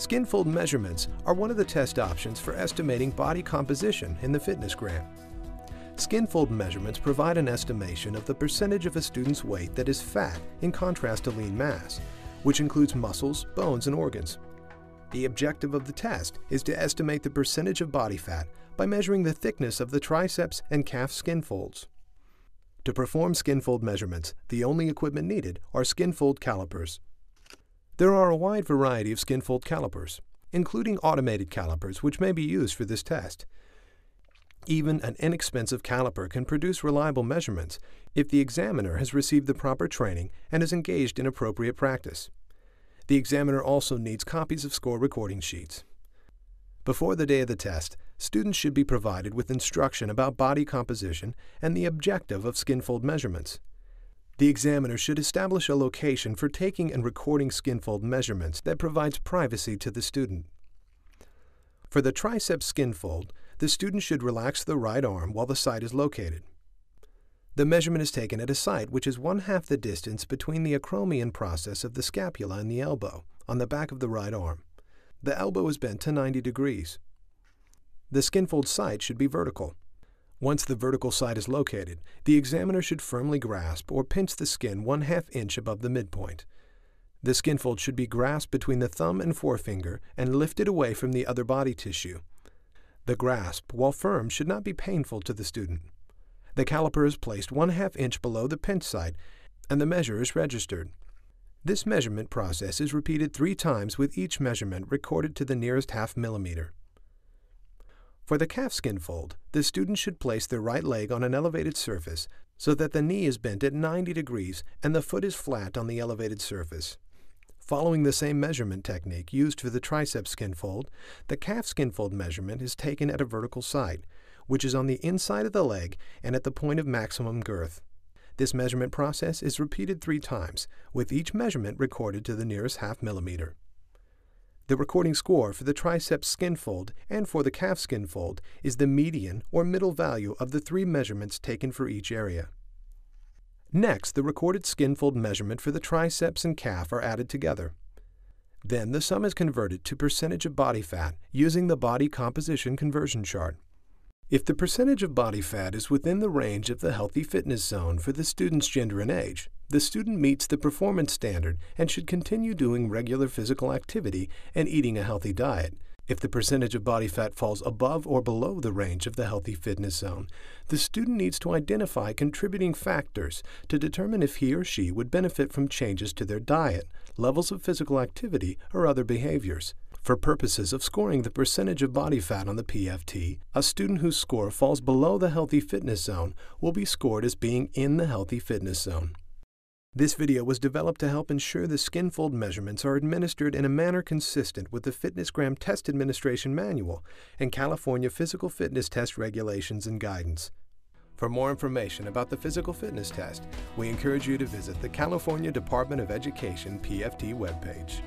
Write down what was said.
Skinfold measurements are one of the test options for estimating body composition in the FitnessGram. Skinfold measurements provide an estimation of the percentage of a student's weight that is fat in contrast to lean mass, which includes muscles, bones, and organs. The objective of the test is to estimate the percentage of body fat by measuring the thickness of the triceps and calf skin folds. To perform skinfold measurements, the only equipment needed are skinfold calipers. There are a wide variety of skinfold calipers, including automated calipers which may be used for this test. Even an inexpensive caliper can produce reliable measurements if the examiner has received the proper training and is engaged in appropriate practice. The examiner also needs copies of score recording sheets. Before the day of the test, students should be provided with instruction about body composition and the objective of skinfold measurements. The examiner should establish a location for taking and recording skinfold measurements that provides privacy to the student. For the triceps skinfold, the student should relax the right arm while the site is located. The measurement is taken at a site which is one half the distance between the acromion process of the scapula and the elbow on the back of the right arm. The elbow is bent to 90 degrees. The skinfold site should be vertical. Once the vertical side is located, the examiner should firmly grasp or pinch the skin one half inch above the midpoint. The skinfold should be grasped between the thumb and forefinger and lifted away from the other body tissue. The grasp, while firm, should not be painful to the student. The caliper is placed one half inch below the pinch site and the measure is registered. This measurement process is repeated three times with each measurement recorded to the nearest half millimeter. For the calf skinfold, the student should place their right leg on an elevated surface so that the knee is bent at 90 degrees and the foot is flat on the elevated surface. Following the same measurement technique used for the triceps skinfold, the calf skinfold measurement is taken at a vertical site, which is on the inside of the leg and at the point of maximum girth. This measurement process is repeated three times, with each measurement recorded to the nearest half millimeter. The recording score for the triceps skin fold and for the calf skin fold is the median or middle value of the three measurements taken for each area. Next, the recorded skin fold measurement for the triceps and calf are added together. Then the sum is converted to percentage of body fat using the body composition conversion chart. If the percentage of body fat is within the range of the healthy fitness zone for the student's gender and age, the student meets the performance standard and should continue doing regular physical activity and eating a healthy diet. If the percentage of body fat falls above or below the range of the healthy fitness zone, the student needs to identify contributing factors to determine if he or she would benefit from changes to their diet, levels of physical activity, or other behaviors. For purposes of scoring the percentage of body fat on the PFT, a student whose score falls below the healthy fitness zone will be scored as being in the healthy fitness zone. This video was developed to help ensure the skinfold measurements are administered in a manner consistent with the FitnessGram Test Administration Manual and California Physical Fitness Test Regulations and Guidance. For more information about the physical fitness test, we encourage you to visit the California Department of Education PFT webpage.